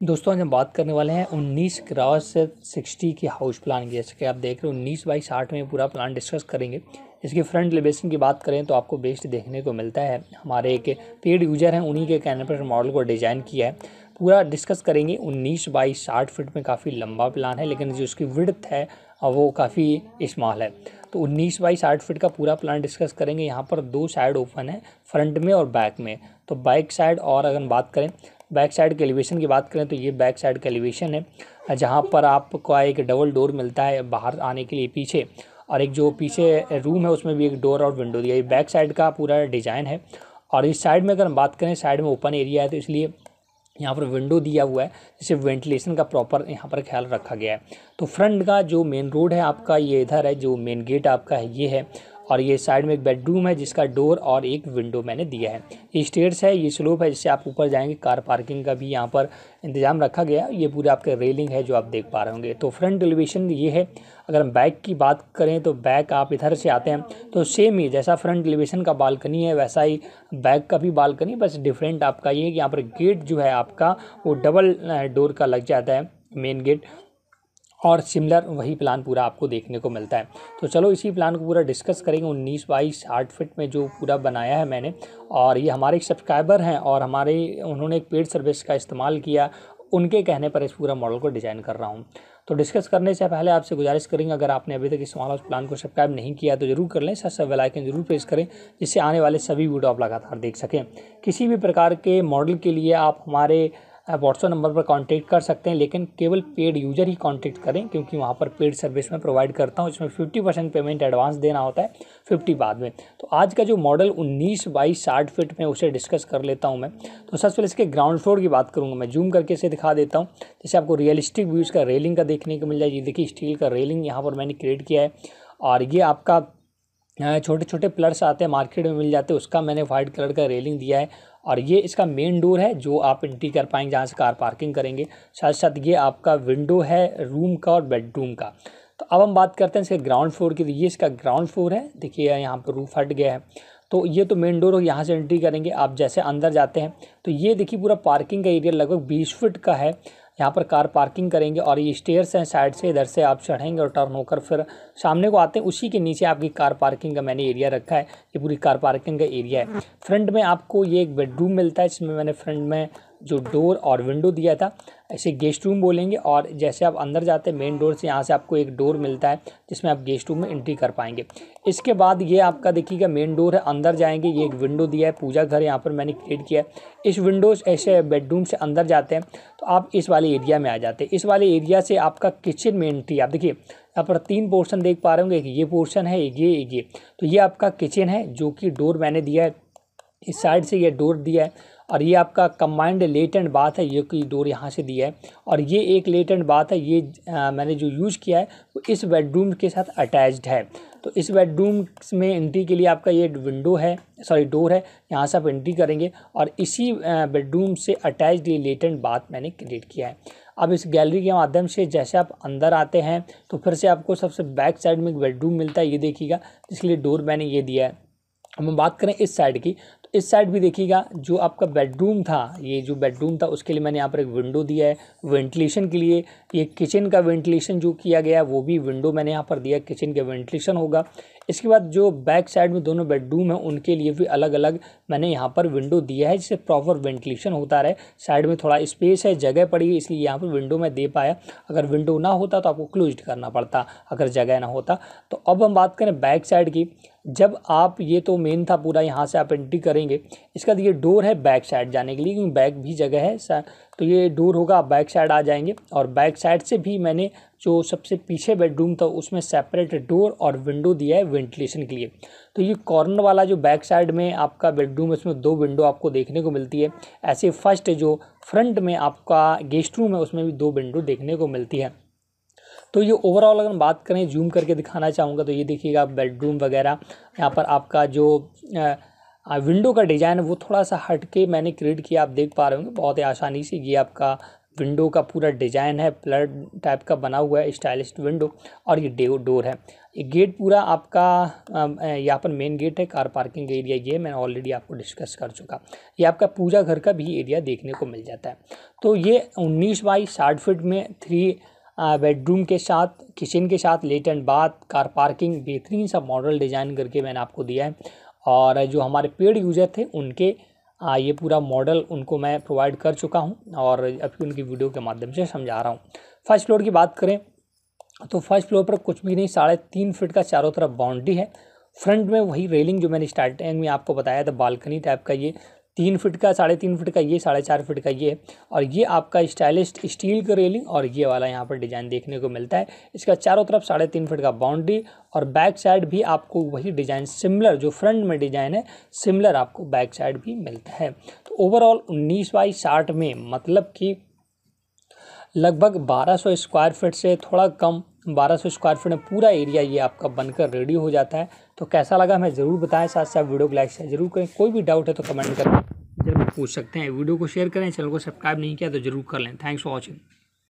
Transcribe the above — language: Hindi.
दोस्तों, आज हम बात करने वाले हैं उन्नीस क्रॉस सिक्सटी के हाउस प्लान की। जैसे कि आप देख रहे हो, उन्नीस बाई साठ में पूरा प्लान डिस्कस करेंगे। इसकी फ्रंट एलिवेशन की बात करें तो आपको बेस्ट देखने को मिलता है। हमारे एक पेड यूज़र हैं, उन्हीं के कहने पर मॉडल को डिज़ाइन किया है। पूरा डिस्कस करेंगे उन्नीस बाई साठ फिट में काफ़ी लंबा प्लान है, लेकिन जो उसकी विड्थ है, वो काफ़ी स्मॉल है। तो उन्नीस बाई साठ फिट का पूरा प्लान डिस्कस करेंगे। यहाँ पर दो साइड ओपन है फ्रंट में और बैक में। तो बैक साइड और अगर बात करें बैक साइड के एलिवेशन की बात करें तो ये बैक साइड का एलिवेशन है। जहाँ पर आपको एक डबल डोर मिलता है बाहर आने के लिए पीछे। और एक जो पीछे रूम है, उसमें भी एक डोर और विंडो दिया ये बैक साइड का पूरा डिज़ाइन है। और इस साइड में अगर हम बात करें साइड में ओपन एरिया है तो इसलिए यहाँ पर विंडो दिया हुआ है जिससे वेंटिलेशन का प्रॉपर यहाँ पर ख्याल रखा गया है। तो फ्रंट का जो मेन रोड है आपका, ये इधर है, जो मेन गेट आपका है, ये है। और ये साइड में एक बेडरूम है जिसका डोर और एक विंडो मैंने दिया है। ये स्टेयर्स है, ये स्लोप है जिससे आप ऊपर जाएँगे, कार पार्किंग का भी यहाँ पर इंतज़ाम रखा गया। ये पूरे आपके रेलिंग है जो आप देख पा रहे होंगे। तो फ्रंट एलिवेशन ये है, अगर हम बैक की बात करें तो बैक आप इधर से आते हैं तो सेम ही जैसा फ्रंट एलिवेशन का बालकनी है, वैसा ही बैक का भी बालकनी, बस डिफरेंट आपका ये है कि यहाँ पर गेट जो है आपका वो डबल डोर का लग जाता है, मेन गेट। और सिमिलर वही प्लान पूरा आपको देखने को मिलता है। तो चलो इसी प्लान को पूरा डिस्कस करेंगे उन्नीस बाईस आठ फिट में जो पूरा बनाया है मैंने। और ये हमारे सब्सक्राइबर हैं और हमारे, उन्होंने एक पेड सर्विस का इस्तेमाल किया, उनके कहने पर इस पूरा मॉडल को डिज़ाइन कर रहा हूँ। तो डिस्कस करने से पहले आपसे गुजारिश करेंगे, अगर आपने अभी तक इस स्मॉल हाउस प्लान को सब्सक्राइब नहीं किया तो ज़रूर कर लें, साथ साथ ज़रूर प्रेस करें, जिससे आने वाले सभी वीडियो आप लगातार देख सकें। किसी भी प्रकार के मॉडल के लिए आप हमारे व्हाट्सअप नंबर पर कांटेक्ट कर सकते हैं, लेकिन केवल पेड यूज़र ही कांटेक्ट करें, क्योंकि वहाँ पर पेड सर्विस में प्रोवाइड करता हूँ इसमें फिफ्टी परसेंट पेमेंट एडवांस देना होता है फिफ्टी बाद में। तो आज का जो मॉडल उन्नीस बाईस साठ फिट में उसे डिस्कस कर लेता हूँ मैं। तो सबसे पहले इसके ग्राउंड फ्लोर की बात करूँगा मैं जूम करके इसे दिखा देता हूँ। जैसे आपको रियलिस्टिक व्यूज़ का रेलिंग का देखने को मिल जाए ये देखिए स्टील का रेलिंग यहाँ पर मैंने क्रिएट किया है, और ये आपका छोटे छोटे प्लर्स आते हैं, मार्केट में मिल जाते हैं, उसका मैंने वाइट कलर का रेलिंग दिया है और ये इसका मेन डोर है जो आप एंट्री कर पाएँगे जहाँ से कार पार्किंग करेंगे। साथ साथ ये आपका विंडो है रूम का और बेडरूम का। तो अब हम बात करते हैं इसके ग्राउंड फ्लोर की। तो ये इसका ग्राउंड फ्लोर है, देखिए, यहाँ पर रूफ हट गया है। तो ये तो मेन डोर यहाँ से एंट्री करेंगे। आप जैसे अंदर जाते हैं तो ये देखिए पूरा पार्किंग का एरिया लगभग बीस फुट का है। यहाँ पर कार पार्किंग करेंगे और ये स्टेयर्स हैं, साइड से इधर से आप चढ़ेंगे और टर्न होकर फिर सामने को आते हैं, उसी के नीचे आपकी कार पार्किंग का मैंने एरिया रखा है, ये पूरी कार पार्किंग का एरिया है। फ्रंट में आपको ये एक बेडरूम मिलता है, जिसमें मैंने फ्रंट में जो डोर और विंडो दिया था, ऐसे गेस्ट रूम बोलेंगे और जैसे आप अंदर जाते हैं मेन डोर से यहाँ से आपको एक डोर मिलता है, जिसमें आप गेस्ट रूम में एंट्री कर पाएँगे। इसके बाद ये आपका देखिएगा मेन डोर है, अंदर जाएँगे, ये एक विंडो दिया है, पूजा घर यहाँ पर मैंने क्रिएट किया है। इस विंडोज़ ऐसे बेडरूम से अंदर जाते हैं तो आप इस वाले एरिया में आ जाते हैं। इस वाले एरिया से आपका किचन में एंट्री आप देखिए, यहाँ पर तीन पोर्शन देख पा रहे होंगे, एक ये पोर्शन है, एक ये एक ये। तो ये आपका किचन है, जो कि डोर मैंने दिया है इस साइड से ये डोर दिया है और ये आपका कम्बाइंड लेट एंड बात है ये की डोर यहाँ से दिया है। और ये एक लेट एंड बात है ये आ, मैंने जो यूज़ किया है वो इस बेडरूम के साथ अटैच्ड है। तो इस बेडरूम में एंट्री के लिए आपका ये विंडो है सॉरी डोर है यहाँ से आप एंट्री करेंगे और इसी बेडरूम से अटैच्ड ये लेट एंड बात मैंने क्रिएट किया है। अब इस गैलरी के माध्यम से जैसे आप अंदर आते हैं तो फिर से आपको सबसे बैक साइड में एक बेडरूम मिलता है ये देखिएगा जिसके लिए डोर मैंने ये दिया है। हम बात करें इस साइड की इस साइड भी देखिएगा, जो आपका बेडरूम था, ये जो बेडरूम था, उसके लिए मैंने यहाँ पर एक विंडो दिया है वेंटिलेशन के लिए। ये किचन का वेंटिलेशन जो किया गया है वो भी विंडो मैंने यहाँ पर दिया किचन का वेंटिलेशन होगा। इसके बाद जो बैक साइड में दोनों बेडरूम हैं, उनके लिए भी अलग अलग मैंने यहाँ पर विंडो दिया है, जिससे प्रॉपर वेंटिलेशन होता रहे। साइड में थोड़ा स्पेस है, जगह पड़ी है, इसलिए यहाँ पर विंडो मैं दे पाया। अगर विंडो ना होता तो आपको क्लोज करना पड़ता, अगर जगह ना होता। तो अब हम बात करें बैक साइड की। जब आप ये तो मेन था पूरा, यहाँ से आप एंट्री करेंगे, इसका ये डोर है बैक साइड जाने के लिए, क्योंकि बैक भी जगह है तो ये डोर होगा, आप बैक साइड आ जाएँगे, और बैक साइड से भी मैंने जो सबसे पीछे बेडरूम था, उसमें सेपरेट डोर और विंडो दिया है वेंटिलेशन के लिए। तो ये कॉर्नर वाला जो बैक साइड में आपका बेडरूम है, उसमें दो विंडो आपको देखने को मिलती है। ऐसे फ़र्स्ट जो फ्रंट में आपका गेस्ट रूम है, उसमें भी दो विंडो देखने को मिलती है। तो ये ओवरऑल अगर हम बात करें जूम करके दिखाना चाहूँगा तो ये देखिएगा बेडरूम वगैरह। यहाँ पर आपका जो विंडो का डिज़ाइन है, वो थोड़ा सा हट के मैंने क्रिएट किया, आप देख पा रहे होंगे। बहुत ही आसानी से ये आपका विंडो का पूरा डिज़ाइन है प्लर टाइप का बना हुआ है स्टाइलिश विंडो और ये डे डोर है। ये गेट पूरा आपका यहाँ पर मेन गेट है कार पार्किंग एरिया ये मैंने ऑलरेडी आपको डिस्कस कर चुका। ये आपका पूजा घर का भी एरिया देखने को मिल जाता है। तो ये उन्नीस बाई साठ फीट में थ्री बेडरूम के साथ किचन के साथ late and bath car parking बेहतरीन सा मॉडल डिज़ाइन करके मैंने आपको दिया है। और जो हमारे पेड यूज़र थे, उनके ये पूरा मॉडल उनको मैं प्रोवाइड कर चुका हूँ और अभी उनकी वीडियो के माध्यम से समझा रहा हूँ। फ़र्स्ट फ्लोर की बात करें तो फ़र्स्ट फ्लोर पर कुछ भी नहीं, साढ़े तीन फीट का चारों तरफ़ बाउंड्री है। फ्रंट में वही रेलिंग जो मैंने स्टार्टिंग में आपको बताया था बालकनी टाइप का ये। तीन फिट का, साढ़े तीन फिट का, ये साढ़े चार फिट का ये। और ये आपका स्टाइलिश स्टील का रेलिंग और ये वाला यहाँ पर डिज़ाइन देखने को मिलता है। इसका चारों तरफ़ साढ़े तीन फिट का बाउंड्री और बैक साइड भी आपको वही डिज़ाइन सिमिलर, जो फ्रंट में डिज़ाइन है, सिमिलर आपको बैक साइड भी मिलता है। तो ओवरऑल उन्नीस बाई साठ में मतलब कि लगभग बारह सौ स्क्वायर फीट से थोड़ा कम बारह सौ स्क्वायर फीट में पूरा एरिया ये आपका बनकर रेडी हो जाता है। तो कैसा लगा हमें ज़रूर बताएँ, साथ साथ वीडियो को लाइक शेयर ज़रूर करें। कोई भी डाउट है तो कमेंट करें ज़रूर पूछ सकते हैं। वीडियो को शेयर करें चैनल को सब्सक्राइब नहीं किया तो ज़रूर कर लें। Thanks for watching